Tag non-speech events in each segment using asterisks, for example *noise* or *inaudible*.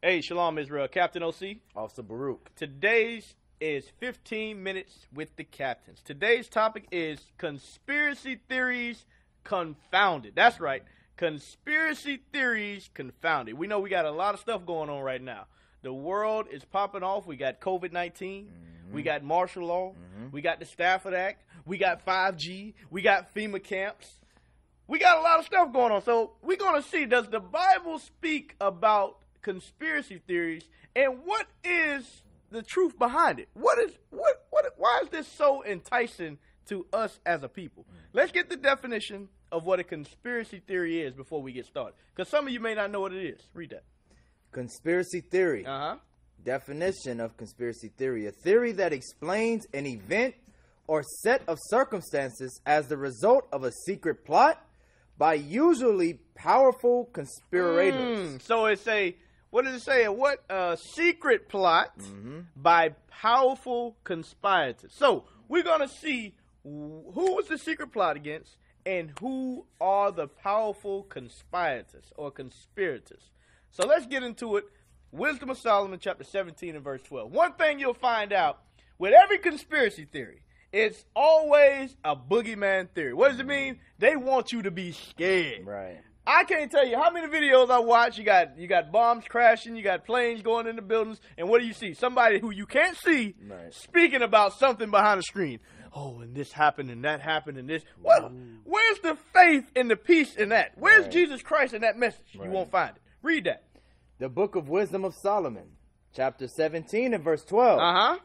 Hey, Shalom Israel, Captain OC. Officer Baruch. Today's is 15 minutes with the captains. Today's topic is conspiracy theories confounded. That's right. Conspiracy theories confounded. We know we got a lot of stuff going on right now. The world is popping off. We got COVID 19. Mm-hmm. We got martial law. Mm-hmm. We got the Stafford Act. We got 5G. We got FEMA camps. We got a lot of stuff going on. So we're going to see does the Bible speak about conspiracy theories and what is the truth behind it? What is what what why is this so enticing to us as a people? Let's get the definition of what a conspiracy theory is before we get started. Because some of you may not know what it is. Read that. Conspiracy theory. Uh-huh. Definition of conspiracy theory. A theory that explains an event or set of circumstances as the result of a secret plot by usually powerful conspirators. Mm, so it's a what does it say? What a secret plot mm-hmm. by powerful conspirators. So we're gonna see who was the secret plot against and who are the powerful conspirators or conspirators. So let's get into it. Wisdom of Solomon, chapter 17 and verse 12. One thing you'll find out with every conspiracy theory, it's always a boogeyman theory. What does it mean? They want you to be scared. Right. I can't tell you how many videos I watch. You got you got bombs crashing, you got planes going into buildings, and what do you see? Somebody who you can't see right. speaking about something behind the screen. Oh, and this happened, and that happened, and this. What? Where's the faith and the peace in that? Where's right. Jesus Christ in that message? Right. You won't find it. Read that. The Book of Wisdom of Solomon, chapter 17 and verse 12. Uh huh.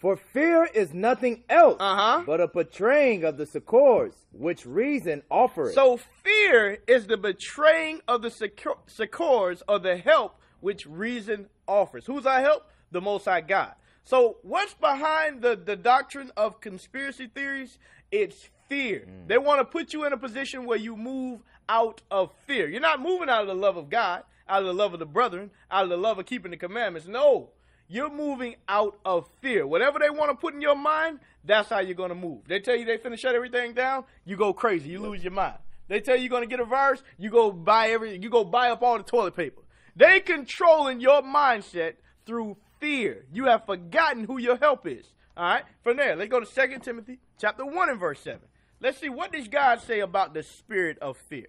For fear is nothing else uh-huh. but a betraying of the succors, which reason offereth. So fear is the betraying of the succors or the help which reason offers. Who's our help? The Most High God. So what's behind the, the doctrine of conspiracy theories? It's fear. Mm. They want to put you in a position where you move out of fear. You're not moving out of the love of God, out of the love of the brethren, out of the love of keeping the commandments. No. You're moving out of fear. Whatever they want to put in your mind, that's how you're going to move. They tell you they finna shut everything down, you go crazy, you lose your mind. They tell you you're going to get a virus, you go buy every, you go buy up all the toilet paper. They controlling your mindset through fear. You have forgotten who your help is. All right. From there, let's go to 2 Timothy chapter 1 and verse 7. Let's see what does God say about the spirit of fear.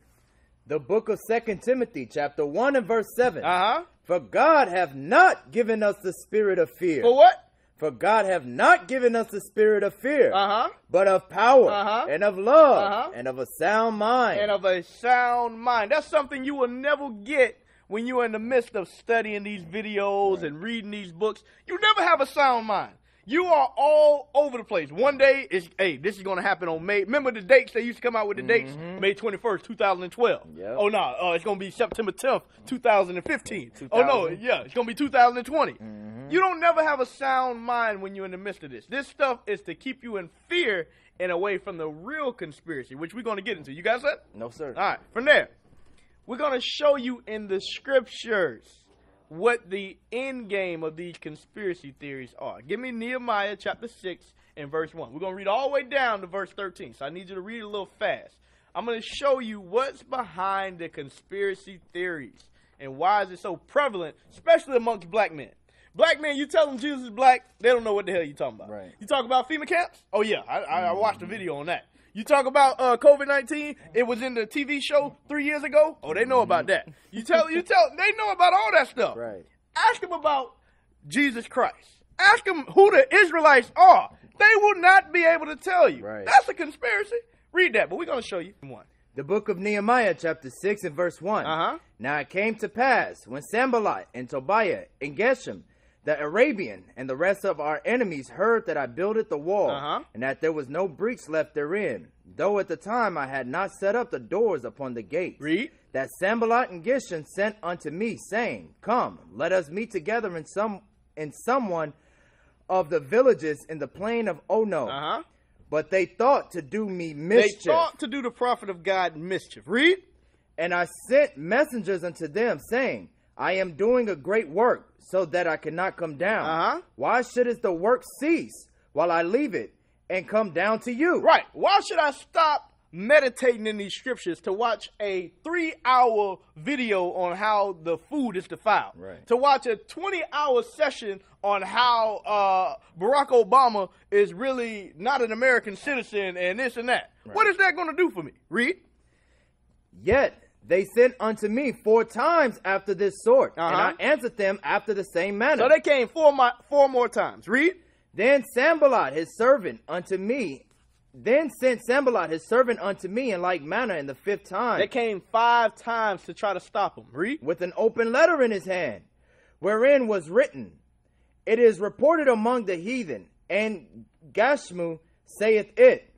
The book of 2 Timothy chapter 1 and verse 7. Uh-huh. For God have not given us the spirit of fear. For what? For God have not given us the spirit of fear, uh-huh. but of power uh-huh. and of love uh-huh. and of a sound mind. And of a sound mind. That's something you will never get when you're in the midst of studying these videos right. and reading these books. You never have a sound mind. You are all over the place. One day is hey, this is gonna happen on May. Remember the dates they used to come out with the dates? Mm-hmm. May twenty first, two thousand and twelve. Yep. Oh no, uh, it's gonna be September tenth, two thousand and fifteen. Oh no, yeah, it's gonna be two thousand and twenty. Mm-hmm. You don't never have a sound mind when you're in the midst of this. This stuff is to keep you in fear and away from the real conspiracy, which we're gonna get into. You guys that? No, sir. All right, from there, we're gonna show you in the scriptures what the end game of these conspiracy theories are. Give me Nehemiah chapter 6 and verse 1. We're going to read all the way down to verse 13. So I need you to read a little fast. I'm going to show you what's behind the conspiracy theories and why is it so prevalent, especially amongst black men. Black men, you tell them Jesus is black, they don't know what the hell you're talking about. Right. You talk about FEMA camps? Oh, yeah, I, I, I watched a video on that. You talk about uh, COVID nineteen. It was in the TV show three years ago. Oh, they know about that. You tell you tell they know about all that stuff. Right. Ask them about Jesus Christ. Ask them who the Israelites are. They will not be able to tell you. Right. That's a conspiracy. Read that, but we're going to show you one. The book of Nehemiah, chapter 6 and verse 1. Uh-huh. Now it came to pass when Sanballat and Tobiah and Geshem the Arabian and the rest of our enemies heard that I builded the wall, uh-huh. and that there was no breach left therein, though at the time I had not set up the doors upon the gates. Read. That Sanballat and Geshem sent unto me, saying, Come, let us meet together in some in someone of the villages in the plain of Ono. Uh-huh. But they thought to do me mischief. They thought to do the prophet of God mischief. Read. And I sent messengers unto them, saying, I am doing a great work, so that I cannot come down. Uh-huh. Why shouldst the work cease while I leave it and come down to you? Right. Why should I stop meditating in these scriptures to watch a three hour video on how the food is defiled. Right. To watch a 20 hour session on how uh, Barack Obama is really not an American citizen and this and that. What is that going to do for me? Read. Yet they sent unto me four times after this sort, and Uh-huh. I answered them after the same manner. So they came four, four more times. Read. Then Sanballat his servant unto me, then sent Sanballat his servant unto me in like manner in the fifth time, They came five times to try to stop him. Read. with an open letter in his hand, wherein was written, It is reported among the heathen, and Gashmu saith it,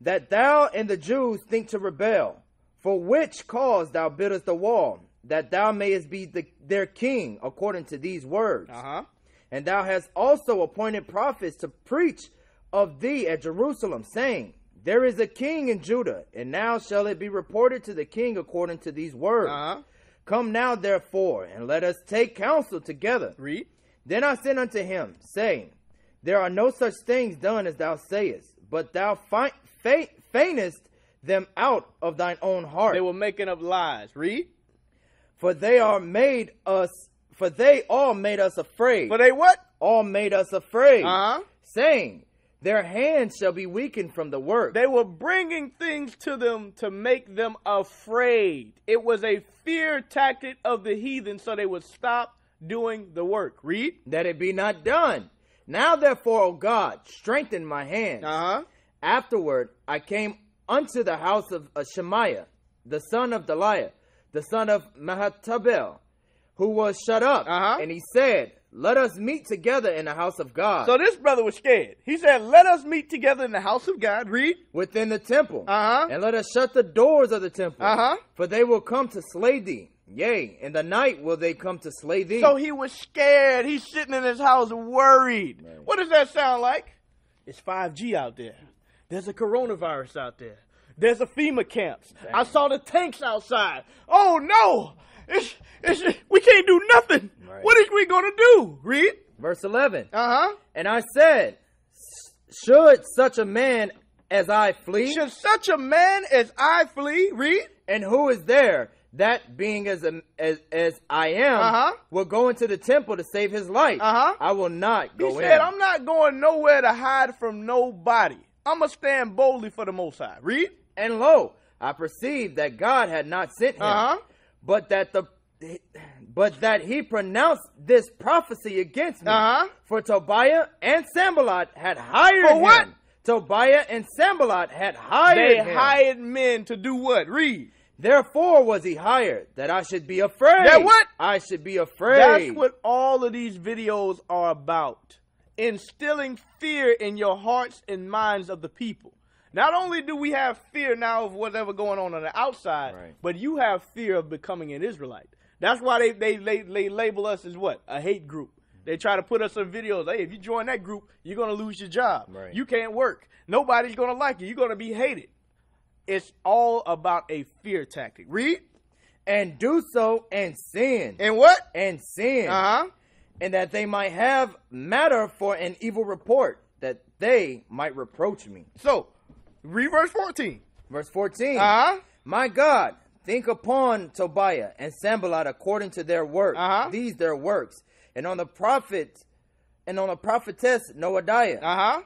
that thou and the Jews think to rebel, for which cause thou buildest the wall, that thou mayest be the, their king, according to these words. Uh huh. And thou hast also appointed prophets to preach of thee at Jerusalem, saying, There is a king in Judah, and now shall it be reported to the king according to these words. Uh-huh. Come now, therefore, and let us take counsel together. Read. Then I sent unto him, saying, There are no such things done as thou sayest, but thou feignest them out of thine own heart. They were making up lies. Read. for they are made us, for they all made us afraid. For they what? all made us afraid, Uh huh. saying, Their hands shall be weakened from the work. They were bringing things to them to make them afraid. It was a fear tactic of the heathen so they would stop doing the work. Read. that it be not done. Now therefore, O God, strengthen my hands. Uh huh. Afterward, I came unto the house of Shemaiah, the son of Delaiah, the son of Mehetabeel, who was shut up. Uh-huh. And he said, Let us meet together in the house of God, So this brother was scared. He said, Let us meet together in the house of God. Read. within the temple, Uh-huh. and let us shut the doors of the temple, Uh-huh. for they will come to slay thee. Yea, in the night will they come to slay thee. So he was scared. He's sitting in his house worried. What does that sound like? It's 5G out there. There's a coronavirus out there. There's a FEMA camps. I saw the tanks outside. Oh no! It's, it's, we can't do nothing. Right. What is we gonna do? Read. Verse 11. Uh huh. And I said, Should such a man as I flee? Should such a man as I flee? Read. And who is there that being as a, as, as I am Uh-huh. will go into the temple to save his life? Uh-huh. I will not go. He said, in. I'm not going nowhere to hide from nobody. Going to stand boldly for the Most High. Read. And lo, I perceived that God had not sent him, Uh-huh. but that the but that he pronounced this prophecy against me. Uh-huh. For Tobiah and Sanballat had hired For him. what? Tobiah and Sanballat had hired They him. hired men to do what? Read. Therefore was he hired, that I should be afraid. That what? I should be afraid. That's what all of these videos are about. Instilling fear in your hearts and minds of the people. Not only do we have fear now of whatever going on on the outside, Right. but you have fear of becoming an Israelite. That's why they, they, they, they label us as what? A hate group. They try to put us in videos. Hey, if you join that group, you're going to lose your job. Right. You can't work. Nobody's going to like you. You're going to be hated. It's all about a fear tactic. Read. and do so and sin. And what? and sin. Uh huh. And that they might have matter for an evil report, that they might reproach me. So, read verse 14. Verse 14. Uh-huh. My God, think upon Tobiah and Sanballat according to their work, Uh-huh. these their works, and on the prophet and on the prophetess Noadiah, Uh huh.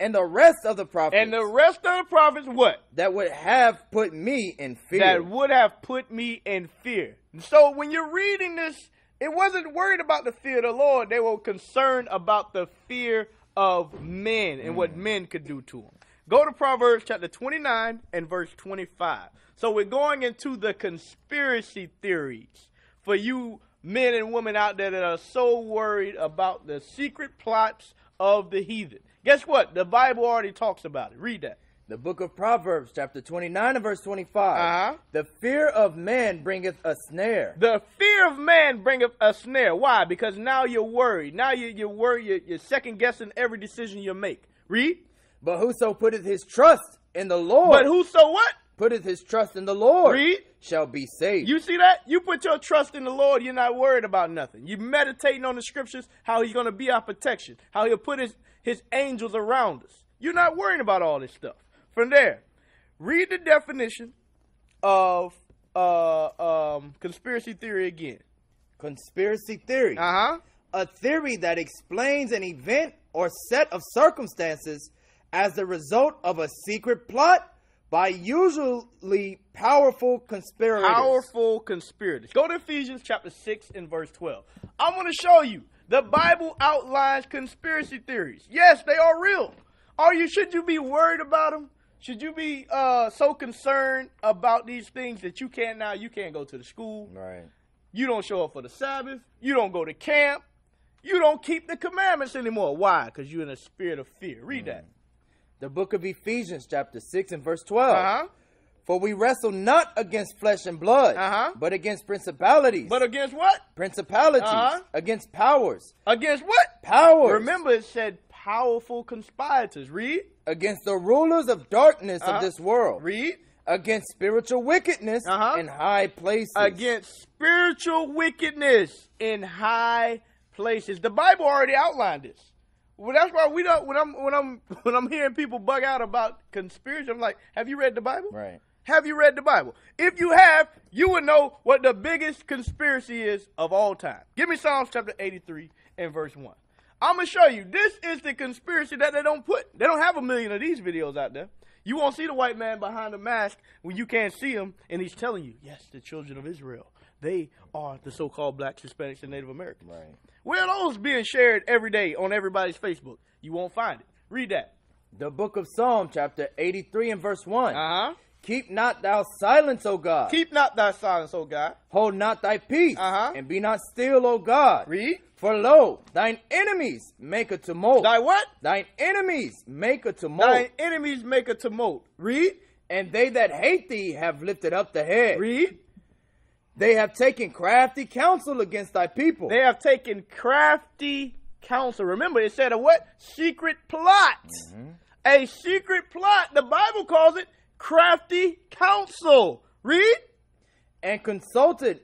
and the rest of the prophets And the rest of the prophets, what? that would have put me in fear. That would have put me in fear. So when you're reading this, it wasn't worried about the fear of the Lord. They were concerned about the fear of men and what mm. men could do to them. Go to Proverbs chapter 29 and verse 25. So we're going into the conspiracy theories for you men and women out there that are so worried about the secret plots of the heathen. Guess what? The Bible already talks about it. Read that. The book of Proverbs, chapter 29 and verse 25. Uh-huh. The fear of man bringeth a snare. The fear of man bringeth a snare. Why? Because now you're worried. Now you, you're worried. You're, you're second guessing every decision you make. Read. But whoso putteth his trust in the Lord, But whoso what? putteth his trust in the Lord, Read. shall be saved. You see that? You put your trust in the Lord, you're not worried about nothing. You're meditating on the scriptures, how he's going to be our protection, how he'll put his, his angels around us. You're not worrying about all this stuff. From there, read the definition of uh, um, conspiracy theory again. Conspiracy theory. Uh huh. a theory that explains an event or set of circumstances as the result of a secret plot by usually powerful conspirators. Powerful conspirators. Go to Ephesians chapter 6 and verse 12. I'm going to show you the Bible outlines conspiracy theories. Yes, they are real. Are you should you be worried about them? Should you be uh, so concerned about these things that you can't now you can't go to the school. Right. You don't show up for the Sabbath. You don't go to camp. You don't keep the commandments anymore. Why? Because you're in a spirit of fear. Read that. The book of Ephesians, chapter 6 and verse 12. Uh-huh. For we wrestle not against flesh and blood, Uh-huh. but against principalities, But against what? principalities, Uh-huh. against powers, Against what? powers, Remember, it said powerful conspirators. Read. against the rulers of darkness Uh-huh. of this world, Read. against spiritual wickedness Uh-huh. in high places. Against spiritual wickedness in high places. The Bible already outlined this. Well, that's why we don't. When I'm when I'm *laughs* when I'm hearing people bug out about conspiracy, I'm like, have you read the Bible? Right. Have you read the Bible? If you have, you would know what the biggest conspiracy is of all time. Give me Psalms chapter 83 and verse 1. I'm going to show you. This is the conspiracy that they don't put. They don't have a million of these videos out there. You won't see the white man behind the mask when you can't see him and he's telling you, yes, the children of Israel, they are the so called blacks, Hispanics, and Native Americans. Right. Where are those being shared every day on everybody's Facebook? You won't find it. Read that. The book of Psalm, chapter 83 and verse 1. Uh huh. Keep not thou silence, O God. Keep not thy silence, O God. Hold not thy peace, Uh-huh. and be not still, O God. Read. For lo, thine enemies make a tumult. Thy what? Thine enemies make a tumult. Thine enemies make a tumult. Read. and they that hate thee have lifted up the head. Read. They have taken crafty counsel against thy people. They have taken crafty counsel. Remember, it said a what? Secret plot. Mm-hmm. A secret plot. The Bible calls it crafty counsel. Read. and consulted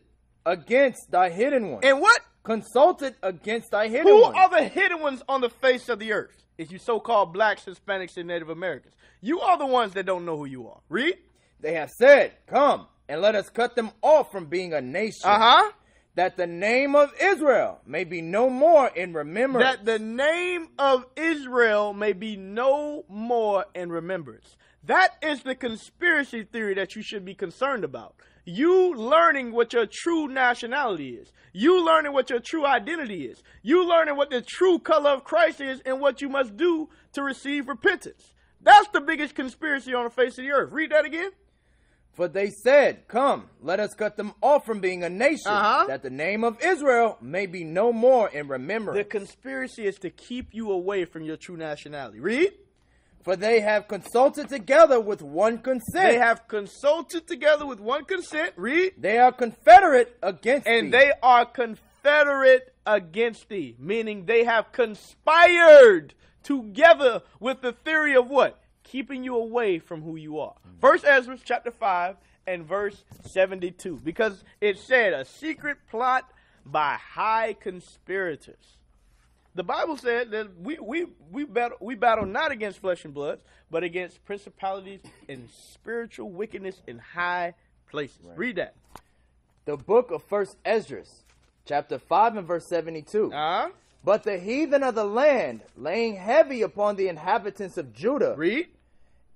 against thy hidden one. And what? Consulted against thy hidden Who one. are the hidden ones on the face of the earth? It's you so-called blacks, Hispanics, and Native Americans. You are the ones that don't know who you are. Read. they have said, Come, and let us cut them off from being a nation, Uh-huh. that the name of Israel may be no more in remembrance. that the name of Israel may be no more in remembrance. That is the conspiracy theory that you should be concerned about. You learning what your true nationality is. You learning what your true identity is. You learning what the true color of Christ is and what you must do to receive repentance. That's the biggest conspiracy on the face of the earth. Read that again. For they said, Come, let us cut them off from being a nation, Uh-huh. that the name of Israel may be no more in remembrance. The conspiracy is to keep you away from your true nationality. Read. For they have consulted together with one consent. They have consulted together with one consent. Read. They are confederate against and thee. And they are confederate against thee, meaning they have conspired together with the theory of what? Keeping you away from who you are. Mm. First Ezra chapter 5 and verse 72. Because it said a secret plot by high conspirators. The Bible said that we we we battle we battle not against flesh and blood, but against principalities and spiritual wickedness in high places. Read that. the book of First Esdras, chapter 5 and verse 72. Uh-huh. But the heathen of the land, laying heavy upon the inhabitants of Judah, Read.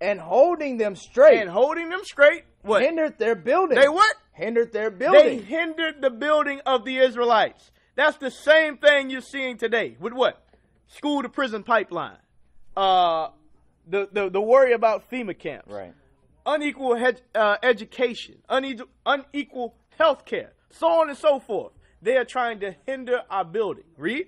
and holding them straight, and holding them straight. What? hindered their building. They what? Hindered their building? They hindered the building of the Israelites. That's the same thing you're seeing today with what? School to prison pipeline. Uh, the, the, the worry about FEMA camps. right. Unequal hed- uh, education. Une- unequal health care. So on and so forth. They are trying to hinder our building. Read.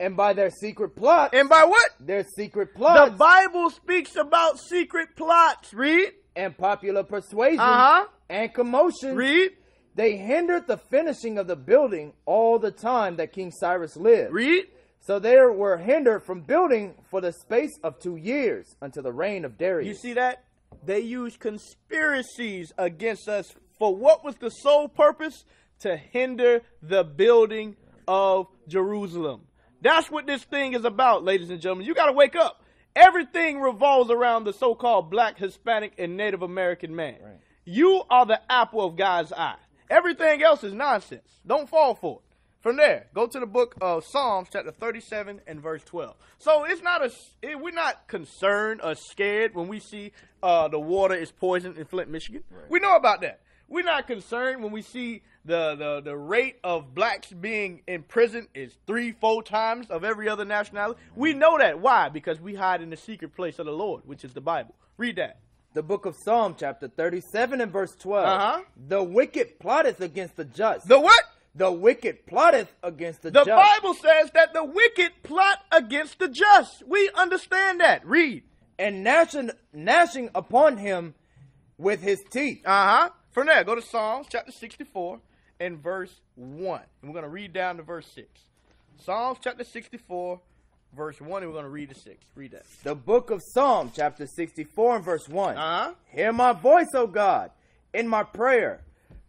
And by their secret plot, And by what? their secret plots. The Bible speaks about secret plots. Read. and popular persuasion Uh-huh. and commotion, Read. They hindered the finishing of the building all the time that King Cyrus lived. Read. So they were hindered from building for the space of two years until the reign of Darius. You see that? They used conspiracies against us for what was the sole purpose? To hinder the building of Jerusalem. That's what this thing is about, ladies and gentlemen. You got to wake up. Everything revolves around the so-called black, Hispanic, and Native American man. Right. You are the apple of God's eye. Everything else is nonsense. Don't fall for it. From there, go to the book of Psalms, chapter 37 and verse 12. So it's not a, it, we're not concerned or scared when we see uh, the water is poisoned in Flint, Michigan. We know about that. We're not concerned when we see the, the, the rate of blacks being in prison is three, four times of every other nationality. We know that. Why? Because we hide in the secret place of the Lord, which is the Bible. Read that. The book of Psalm, chapter 37 and verse 12. Uh-huh. The wicked plotteth against the just. The what? The wicked plotteth against the, The just. The Bible says that the wicked plot against the just. We understand that. Read. and gnashing, gnashing upon him with his teeth. Uh huh. From there, go to Psalms chapter 64 and verse 1. And we're going to read down to verse 6. Psalms chapter 64, verse 1, and we're going to read to 6. Read that. The book of Psalm, chapter 64 and verse 1. Uh huh. Hear my voice, O God, in my prayer.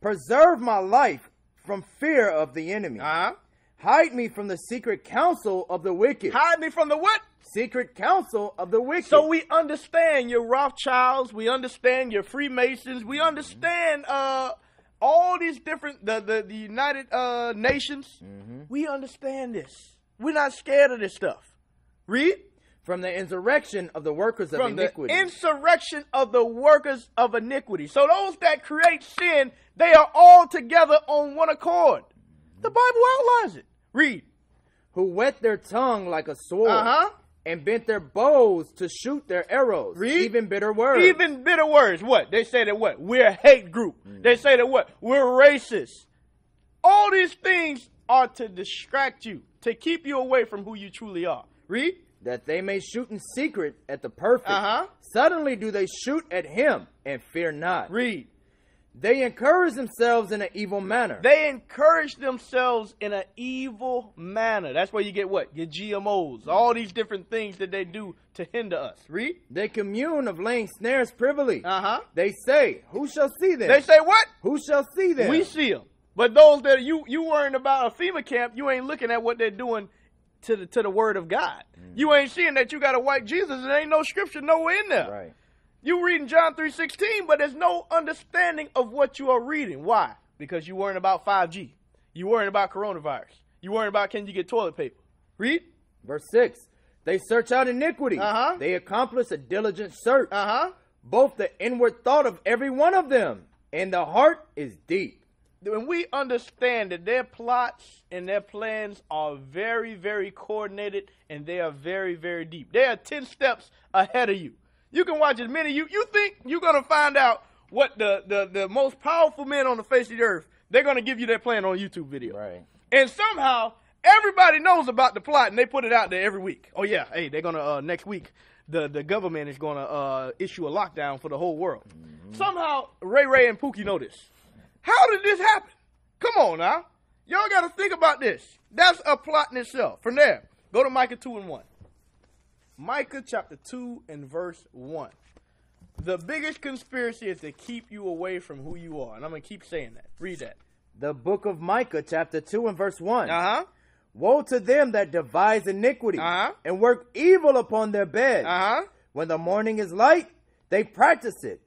Preserve my life from fear of the enemy. Uh huh. Hide me from the secret counsel of the wicked. Hide me from the what? Secret counsel of the wicked. So we understand your Rothschilds, we understand your Freemasons, we understand uh all these different the the, the United uh Nations. We understand this. We're not scared of this stuff. Read from the insurrection of the workers of from the iniquity. insurrection of the workers of iniquity. So those that create sin, they are all together on one accord. The Bible outlines it. Read. who wet their tongue like a sword. Uh-huh. And bent their bows to shoot their arrows. Read. Even bitter words. Even bitter words. What? They say that what? We're a hate group. They say that what? We're racist. All these things are to distract you, to keep you away from who you truly are. Read. that they may shoot in secret at the perfect. Uh-huh. Suddenly do they shoot at him and fear not. Read. They encourage themselves in an evil manner. They encourage themselves in an evil manner. That's where you get what? Your GMOs, all these different things that they do to hinder us. Read. They commune of laying snares privily. Uh huh. They say, Who shall see them? They say what? Who shall see them? We see them. But those that you you worrying about a FEMA camp, you ain't looking at what they're doing to the to the word of God. You ain't seeing that you got a white Jesus there ain't no scripture nowhere in there. Right. You reading John 3:16, but there's no understanding of what you are reading. Why? Because you worrying about 5G. You worrying about coronavirus. You worrying about can you get toilet paper. Read. Verse 6 They search out iniquity. Uh-huh. They accomplish a diligent search. Uh-huh. Both the inward thought of every one of them and the heart is deep. When we understand that their plots and their plans are very, very coordinated and they are very, very deep. They are 10 steps ahead of you. You can watch as many you you think you're gonna find out what the, the, the most powerful men on the face of the earth, they're gonna give you their plan on a YouTube video. Right. And somehow everybody knows about the plot and they put it out there every week. Oh yeah, hey, they're gonna uh, next week the, the government is gonna uh, issue a lockdown for the whole world. Somehow Ray Ray and Pookie know this. How did this happen? Come on now. Y'all gotta think about this. That's a plot in itself. From there, go to Micah 2 and 1. Micah chapter 2 and verse 1. The biggest conspiracy is to keep you away from who you are. And I'm gonna keep saying that. Read that. The book of Micah, chapter 2 and verse 1. Uh-huh. Woe to them that devise iniquity Uh-huh. and work evil upon their beds. Uh-huh. When the morning is light, they practice it,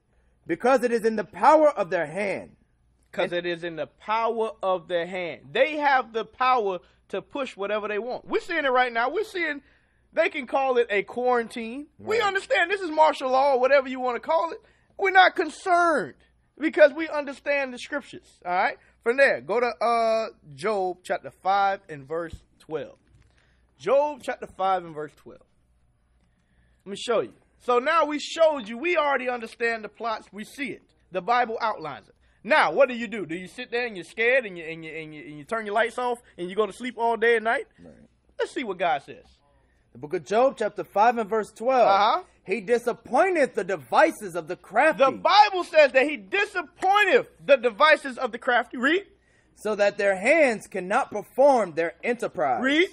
because it is in the power of their hand. Because it is in the power of their hand. They have the power to push whatever they want. We're seeing it right now. We're seeing they can call it a quarantine. We understand this is martial law or whatever you want to call it. We're not concerned because we understand the scriptures. All right. From there, go to uh Job chapter 5 and verse 12. Job chapter 5 and verse 12. Let me show you. So now we showed you, we already understand the plots, we see it. The Bible outlines it. Now, what do you do? Do you sit there and you're scared and you, and you, and you, and you turn your lights off and you go to sleep all day and night? Let's see what God says. The book of Job, chapter 5 and verse 12. Uh-huh. He disappointeth the devices of the crafty, The Bible says that he disappointeth the devices of the crafty. Read. so that their hands cannot perform their enterprise. Read.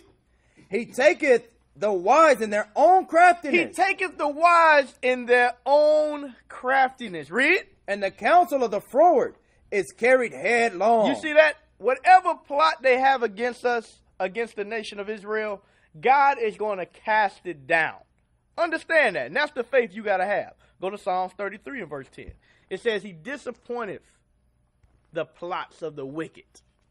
He taketh the wise in their own craftiness. He taketh the wise in their own craftiness. Read. and the counsel of the froward is carried headlong. You see that? Whatever plot they have against us, against the nation of Israel, God is going to cast it down. Understand that. And that's the faith you got to have. Go to Psalms 33 and verse 10. It says, He disappointeth the plots of the wicked.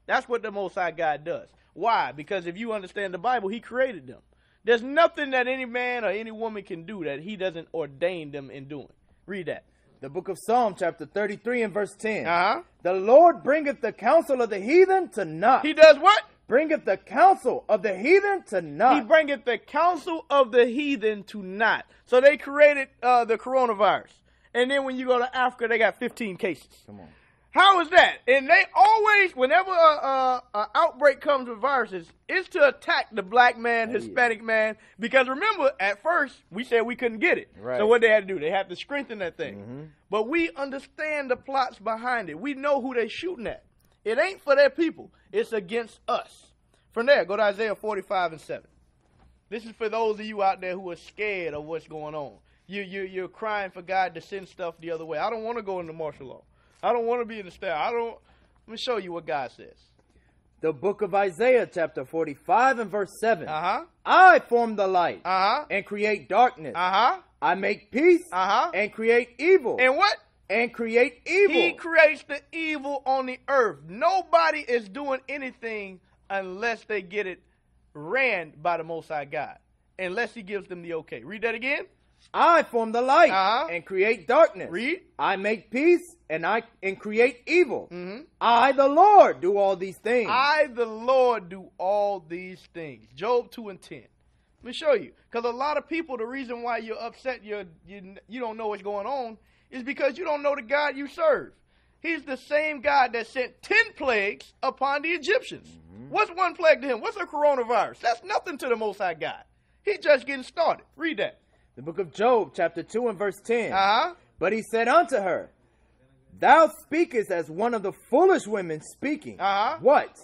That's what the Most High God does. Why? Because if you understand the Bible, He created them. There's nothing that any man or any woman can do that He doesn't ordain them in doing. Read that. The book of Psalm, chapter 33 and verse 10. Uh-huh. The Lord bringeth the counsel of the heathen to naught. He does what? bringeth the counsel of the heathen to naught. He bringeth the counsel of the heathen to naught. So they created uh, the coronavirus. And then when you go to Africa, they got 15 cases. Come on. How is that? And they always, whenever a, a, a outbreak comes with viruses, it's to attack the black man, oh, Hispanic man. Because remember, at first we said we couldn't get it. Right. So what they had to do? They had to strengthen that thing. Mm-hmm. But we understand the plots behind it. We know who they're shooting at. It ain't for their people. It's against us. From there, go to Isaiah 45 and 7. This is for those of you out there who are scared of what's going on. You, you, you're crying for God to send stuff the other way. I don't want to go into martial law. I don't want to be in the staff. I don't. Let me show you what God says. The book of Isaiah, chapter 45 and verse 7. Uh huh. I form the light Uh huh. and create darkness. Uh huh. I make peace Uh huh. and create evil. And what? and create evil. He creates the evil on the earth. Nobody is doing anything unless they get it ran by the Most High God. Unless He gives them the okay. Read that again. I form the light Uh-huh. and create darkness. Read. I make peace and I and create evil. Mhm. I, the Lord, do all these things. I, the Lord, do all these things. Job 2 and 10. Let me show you. Because a lot of people, the reason why you're upset, you're, you, you don't know what's going on, is because you don't know the God you serve. He's the same God that sent 10 plagues upon the Egyptians. What's one plague to him? What's a coronavirus? That's nothing to the Most High God. He's just getting started. Read that. The book of Job, chapter 2 and verse 10. Uh huh. But he said unto her, Thou speakest as one of the foolish women speaking. Uh-huh. What?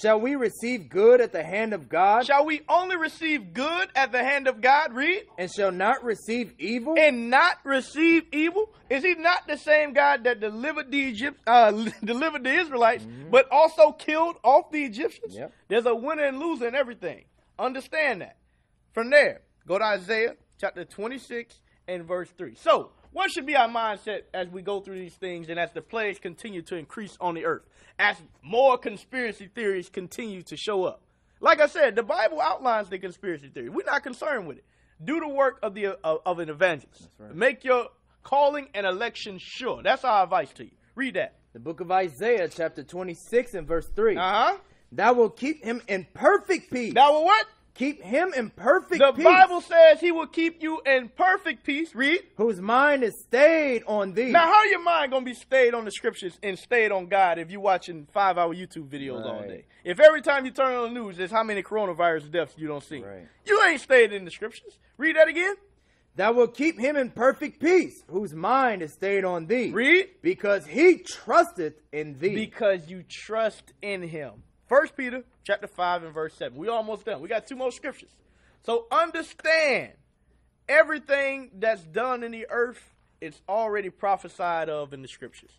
Shall we receive good at the hand of God Shall we only receive good at the hand of God? Read. and shall not receive evil? and not receive evil? Is he not the same God that delivered the Egypt, uh, *laughs* delivered the Israelites, but also killed off the Egyptians? Yep. There's a winner and loser in everything. Understand that. From there, go to Isaiah chapter 26 and verse 3. So, what should be our mindset as we go through these things and as the plagues continue to increase on the earth? As more conspiracy theories continue to show up. Like I said, the Bible outlines the conspiracy theory. We're not concerned with it. Do the work of the of, of an evangelist. right. Make your calling and election sure. That's our advice to you. Read that. the book of Isaiah, chapter 26 and verse 3. Uh huh. Thou will keep him in perfect peace. That will what? Keep him in perfect The peace. The Bible says he will keep you in perfect peace. Read. whose mind is stayed on thee. Now, how your mind gonna be stayed on the scriptures and stayed on God if you're watching five hour YouTube videos all day? If every time you turn on the news, there's how many coronavirus deaths you don't see, Right. you ain't stayed in the scriptures. Read that again. That will keep him in perfect peace, whose mind is stayed on thee. Read. Because he trusteth in thee. Because you trust in Him. First Peter chapter five and verse seven. We almost done. We got two more scriptures. So understand everything that's done in the earth. It's already prophesied of in the scriptures.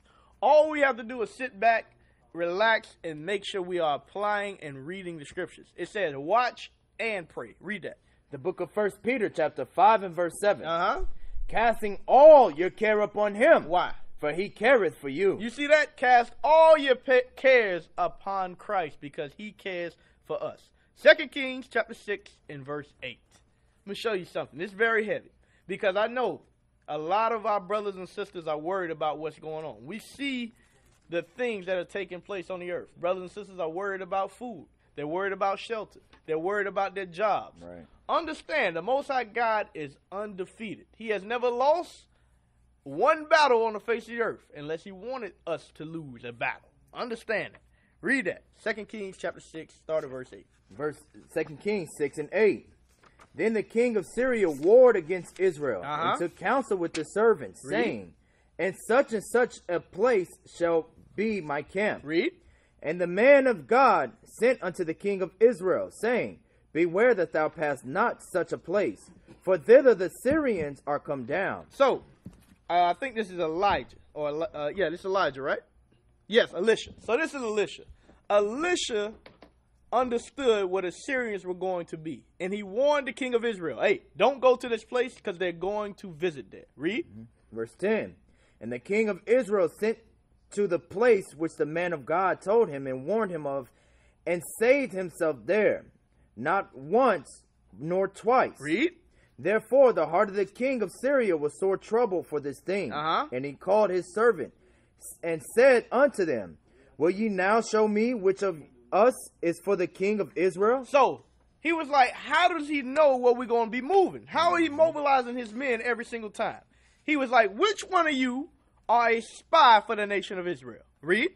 All we have to do is sit back, relax, and make sure we are applying and reading the scriptures. It says, "Watch and pray." Read that. the book of First Peter, chapter 5 and verse 7. Uh huh. Casting all your care upon him. Why? For he careth for you. You see that? Cast all your cares upon Christ because he cares for us. Second Kings chapter 6 and verse 8. Let me show you something. It's very heavy because I know a lot of our brothers and sisters are worried about what's going on. We see the things that are taking place on the earth. Brothers and sisters are worried about food. They're worried about shelter. They're worried about their jobs. Right. Understand, the Most High God is undefeated. He has never lost one battle on the face of the earth unless he wanted us to lose a battle. Understand it. Read that. Second Kings chapter 6, start at verse 8. Verse Second Kings 6 and 8. Then the king of Syria warred against Israel Uh-huh. and took counsel with the servants, Read. saying, And such and such a place shall be my camp. Read. And the man of God sent unto the king of Israel, saying, Beware that thou pass not such a place, for thither the Syrians are come down. So, uh, I think this is Elijah. Or, uh, yeah, this is Elijah, right? Yes, Elisha. So this is Elisha. Elisha understood what Assyrians were going to be. And he warned the king of Israel, hey, don't go to this place because they're going to visit there. Read. Verse 10 And the king of Israel sent to the place which the man of God told him and warned him of, and saved himself there, not once nor twice. Read. Therefore, the heart of the king of Syria was sore troubled for this thing. Uh-huh. And he called his servant and said unto them, Will ye now show me which of us is for the king of Israel? So he was like, how does he know where we're going to be moving? How are he mobilizing his men every single time? He was like, which one of you are a spy for the nation of Israel? Read.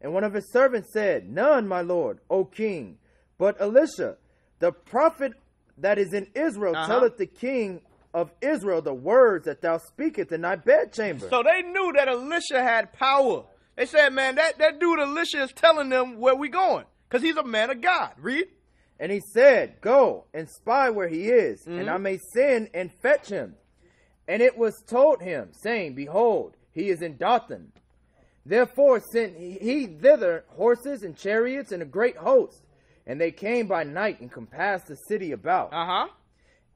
And one of his servants said, None, my lord, O king, but Elisha, the prophet that is in Israel, Uh-huh. telleth the king of Israel the words that thou speakest in thy bedchamber. So they knew that Elisha had power. They said, man, that, that dude Elisha is telling them where we going because he's a man of God. Read. and he said, Go and spy where he is, Mm-hmm. and I may send and fetch him. And it was told him, saying, Behold, he is in Dothan. Therefore sent he he thither horses and chariots and a great host. And they came by night and compassed the city about. Uh huh.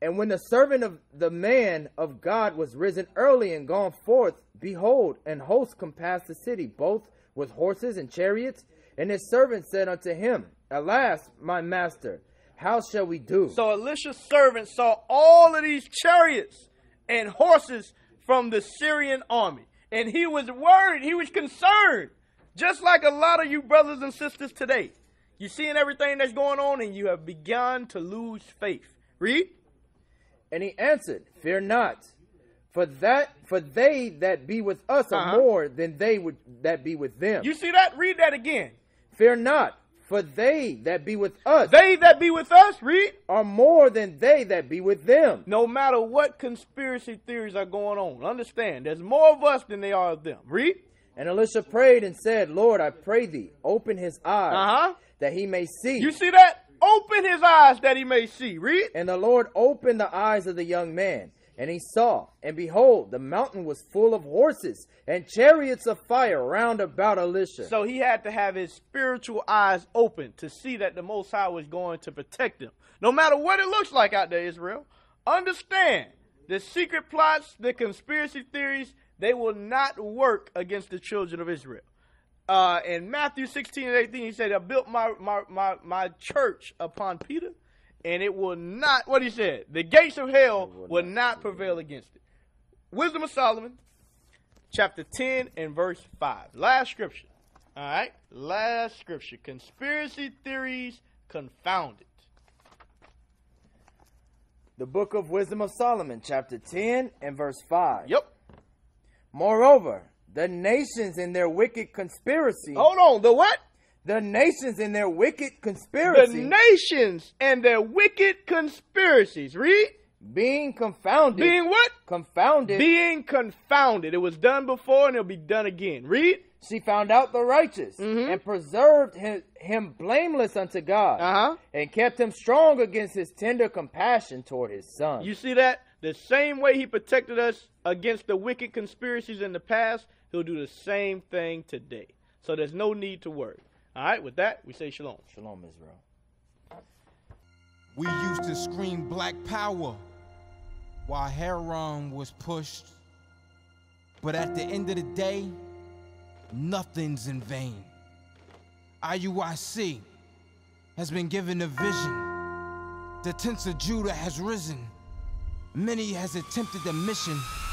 And when the servant of the man of God was risen early and gone forth, behold, an host compassed the city, both with horses and chariots. And his servant said unto him, Alas, my master, how shall we do? So Elisha's servant saw all of these chariots and horses from the Syrian army. And he was worried, he was concerned, just like a lot of you brothers and sisters today. You're seeing everything that's going on and you have begun to lose faith. Read. and he answered, Fear not, for that for they that be with us are Uh-huh. more than they would that be with them. You see that? Read that again. Fear not, for they that be with us They that be with us, read. are more than they that be with them. No matter what conspiracy theories are going on, understand there's more of us than they are of them. Read. And Elisha prayed and said, Lord, I pray thee, open his eyes, Uh-huh. That he may see. You see that? Open his eyes that he may see. Read. And the Lord opened the eyes of the young man, and he saw, and behold, the mountain was full of horses and chariots of fire round about Elisha. So he had to have his spiritual eyes open to see that the Most High was going to protect him. No matter what it looks like out there, Israel, understand the secret plots, the conspiracy theories, they will not work against the children of Israel. Uh, in Matthew 16 and 18, he said, I built my, my, my, my church upon Peter, and it will not, what he said, the gates of hell will not prevail against it. Wisdom of Solomon, chapter 10 and verse 5. Last scripture. All right? Last scripture. Conspiracy theories confounded. the book of Wisdom of Solomon, chapter 10 and verse 5. Yep. Moreover, the nations in their wicked conspiracy, Hold on. The what? the nations in their wicked conspiracy. The nations and their wicked conspiracies. Read. being confounded, Being what? confounded, Being confounded. It was done before and it'll be done again. Read. she found out the righteous Mhm. and preserved him, him blameless unto God, Uh huh. and kept him strong against his tender compassion toward his son. You see that? The same way he protected us against the wicked conspiracies in the past, he'll do the same thing today. So there's no need to worry. All right, with that, we say shalom. Shalom, Israel. We used to scream black power while heroin was pushed. But at the end of the day, nothing's in vain. IUIC has been given a vision. The tents of Judah has risen. Many has attempted the mission,